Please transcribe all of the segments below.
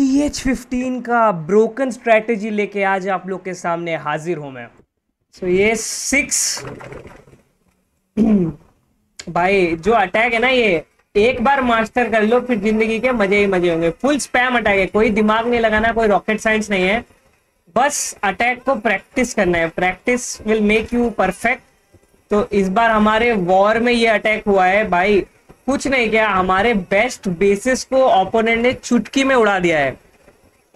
H fifteen का broken strategy लेके आज आप लोग के सामने हाजिर हूँ मैं। सो so, ये सिक्स भाई जो अटैक है ना ये एक बार मास्टर कर लो फिर ज़िंदगी के मज़े ही मज़े होंगे। फुल स्पैम अटैक है कोई दिमाग नहीं लगाना कोई रॉकेट साइंस नहीं है। बस अटैक को प्रैक्टिस करना है। Practice will make you perfect तो इस बार हमारे वॉर में ये अटैक हुआ है। भाई कुछ नहीं किया, हमारे बेस्ट बेसिस को ओपोनेंट ने चुटकी में उड़ा दिया है।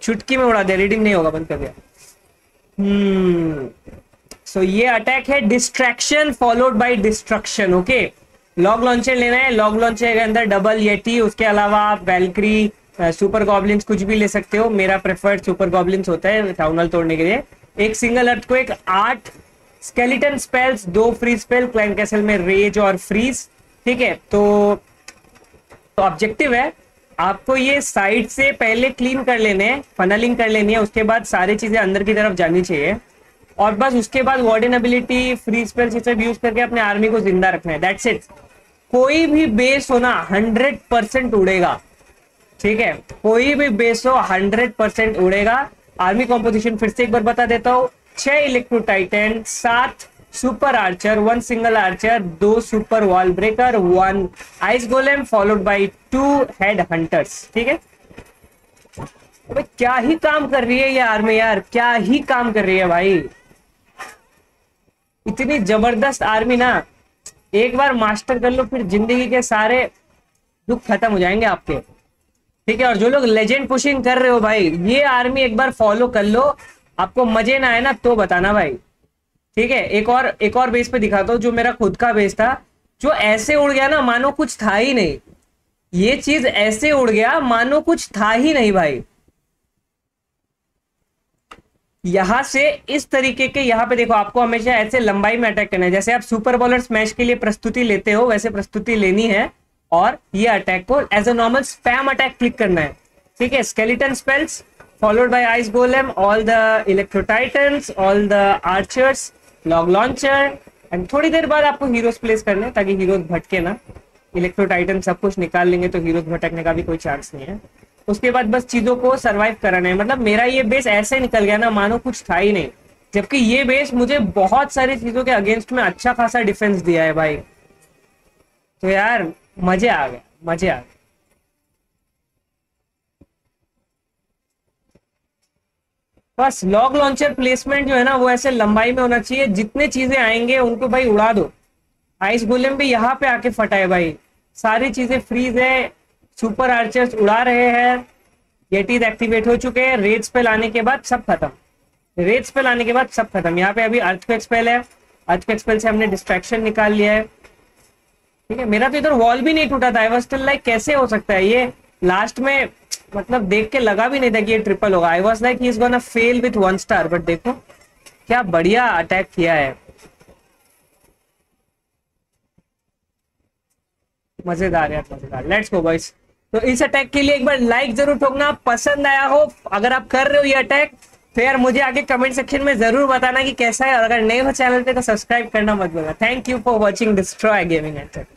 चुटकी में उड़ा दिया रीडिंग नहीं होगा, बंद कर दिया। हम्म सो ये अटैक है distraction followed by destruction okay log launcher लेना है लॉग लॉन्चर के अंदर डबल येटी उसके अलावा आप वेलक्री सुपर गॉबलिन्स कुछ भी ले सकते हो। मेरा प्रेफर्ड सुपर गॉबलिन्स होता है टाउनल तोड़ने के लिए। एक सिंगल अर्थ को एक आठ स्केलेटन स्पेल्स दो फ्री स्पेल क्लैन कैसल में रेज और फ्रीज ठीक है तो तो ऑब्जेक्टिव है, आपको ये साइड से पहले क्लीन कर लेने हैं फनलिंग कर लेनी है, उसके बाद सारी चीज़ें अंदर की तरफ़ जानी चाहिए, और बस उसके बाद warden ability free spell system use करके अपने आर्मी को ज़िंदा रखना है दैट्स इट कोई भी बेस होना हंड्रेड परसेंट उड़ेगा, ठीक है, कोई भी बेस हो हंड्रेड परसेंट उड़ेगा आर्मी कॉम्पोजिशन फिर से एक बार बता देता हूँ, छह इलेक्ट्रो टाइटन सात super archer one single archer दो super wall breaker one ice golem followed by two head hunters ठीक है? अबे, क्या ही काम कर रही है ये आर्मी यार, क्या ही काम कर रही है भाई? इतनी ज़बरदस्त आर्मी ना, एक बार मास्टर कर लो, फिर ज़िंदगी के सारे दुख खत्म हो जाएँगे आपके। ठीक है, और जो लोग लेजेंड पुशिंग कर रहे हो भाई, ये आर्मी एक बार फॉलो कर लो, आपको मज़े ना आए ना तो बताना भाई। ठीक है, एक और एक और बेस पे दिखाता हूँ जो मेरा खुद का बेस था, जो ऐसे उड़ गया ना, मानो कुछ था ही नहीं। ये चीज़ ऐसे उड़ गया, मानो कुछ था ही नहीं भाई। यहाँ से इस तरीके के, यहाँ पे देखो, आपको हमेशा ऐसे लंबाई में अटैक करना है। जैसे आप सुपर बॉलर स्मैश के लिए प्रस्तुति लेते हो, वैसे प्रस्तुति लेनी है। और ये अटैक को as a normal spam attack click करना है। ठीक है skeleton spells followed by ice golem all the electro titans all the archers log launcher and थोड़ी देर बाद आपको हीरोज प्लेस करने ताकि हीरोज भटके ना। इलेक्ट्रोटाइटन सब कुछ निकाल लेंगे तो हीरोज भटकने का भी कोई चांस नहीं है। उसके बाद बस चीज़ों को सरवाइव कराना है। मतलब मेरा ये बेस ऐसे निकल गया ना, मानो कुछ था ही नहीं। जबकि ये बेस मुझे बहुत सारी चीज़ों के अगेंस्ट में अच्छा खासा डिफेंस दिया है भाई। तो यार, मज़े आ गए, मज़े आ गए। बस लॉग लॉन्चर प्लेसमेंट जो है ना, वो ऐसे लंबाई में होना चाहिए। जितने चीज़ें आएँगे, उनको भाई उड़ा दो। आइस गोलेम भी यहाँ पे आके फटा है भाई। सारी चीज़ें फ्रीज है। सुपर आर्चर्स उड़ा रहे हैं। गेटीज एक्टिवेट हो चुके हैं। रेड पे लाने के बाद सब खत्म। रेड पे लाने के बाद सब खत्म। यहाँ पे अभी अर्थ स्पेल है। अर्थ स्पेल से हमने डिस्ट्रैक्शन निकाल लिया है। ठीक है, मेरा तो इधर वॉल भी नहीं टूटा था। आई वॉज़ लाइक कैसे हो सकता है? ये लास्ट में मतलब देख के लगा भी नहीं था कि ये ट्रिपल होगा। I was like is gonna fail with one star but देखो, क्या बढ़िया अटैक किया है। मज़ेदार यार, मज़ेदार। लेट्स गो बॉयज़ तो इस अटैक के लिए एक बार लाइक ज़रूर ठोकना। पसंद आया हो, अगर आप कर रहे हो ये अटैक तो यार मुझे आगे कमेंट सेक्शन में ज़रूर बताना कि कैसा है। और अगर नए हो चैनल पे तो सब्सक्राइब करना मत भूलना। Thank you for watching destroy gaming attack